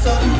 something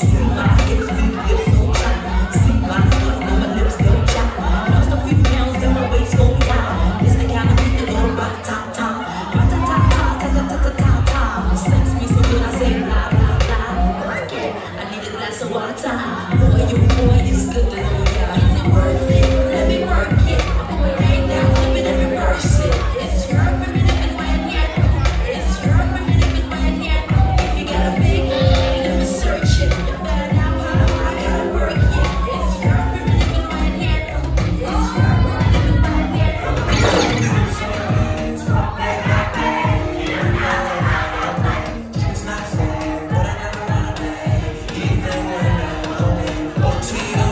to my hips. Sweet